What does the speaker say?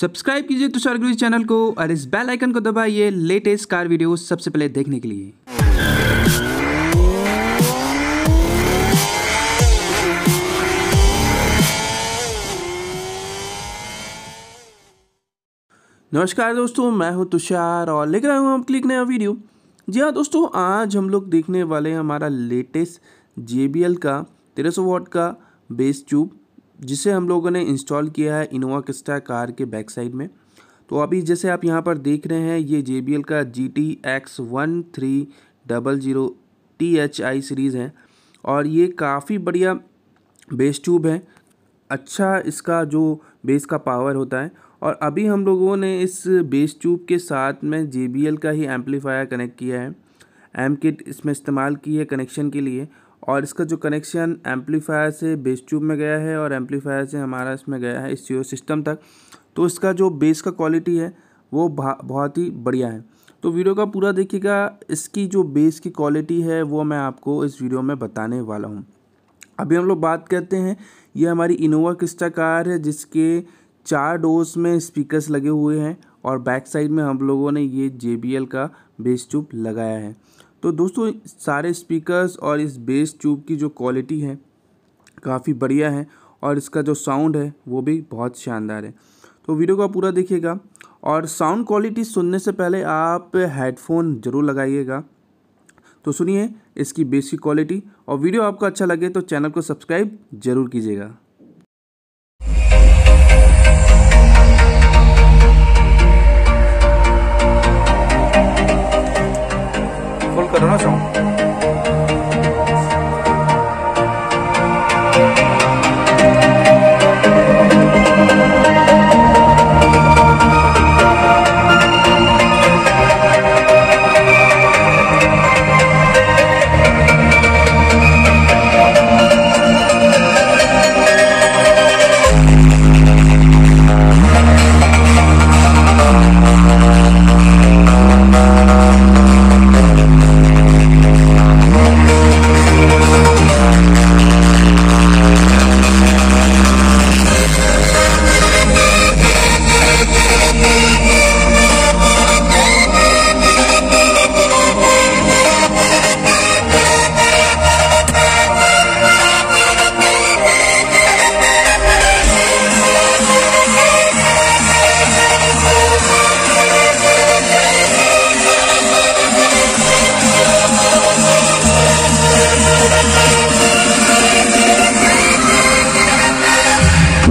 Subscribe कीजिए तुषार गुरु channel को और इस बेल आइकन को दबाइए लेटेस्ट कार वीडियो सबसे पहले देखने के लिए। नमस्कार दोस्तों, मैं हूँ तुषार और लेकर आया हूँ आपके लिए नया वीडियो। जी हाँ दोस्तों, आज हम लोग देखने वाले हैं हमारा लेटेस्ट JBL का तेरह सौ वॉट का बेस ट्यूब। जिसे हम लोगों ने इंस्टॉल किया है इनोवा क्रिस्टा कार के बैक साइड में। तो अभी जैसे आप यहाँ पर देख रहे हैं, ये जेबीएल का G T X one three double zero T H I series है और ये काफ़ी बढ़िया बेस ट्यूब है। अच्छा इसका जो बेस का पावर होता है और अभी हम लोगों ने इस बेस ट्यूब के साथ में JBL का ही एम्पलीफायर कनेक्ट किया है। एम किट इसमें इस्तेमाल की है कनेक्शन के लिए और इसका जो कनेक्शन एम्पलीफायर से बेस ट्यूब में गया है और एम्पलीफायर से हमारा इसमें गया है इस स्टीरियो सिस्टम तक तो इसका जो बेस का क्वालिटी है, वो बहुत ही बढ़िया है। तो वीडियो का पूरा देखिएगा, इसकी जो बेस की क्वालिटी है, वो मैं आपको इस वीडियो में बताने वाला हूँ। अभी हम लोग बात करते हैं, ये हमारी इनोवा क्रिस्टा कार है, जिसके चार डोर्स में स्पीकर्स लगे हुए हैं और बैक साइड में हम लोगों ने ये JBL का बेस ट्यूब लगाया है। तो दोस्तों, सारे स्पीकर्स और इस बेस ट्यूब की जो क्वालिटी है, काफ़ी बढ़िया है और इसका जो साउंड है, वो भी बहुत शानदार है। तो वीडियो का पूरा देखिएगा और साउंड क्वालिटी सुनने से पहले आप हेडफोन ज़रूर लगाइएगा। तो सुनिए इसकी बेसिक क्वालिटी और वीडियो आपको अच्छा लगे तो चैनल को सब्सक्राइब ज़रूर कीजिएगा।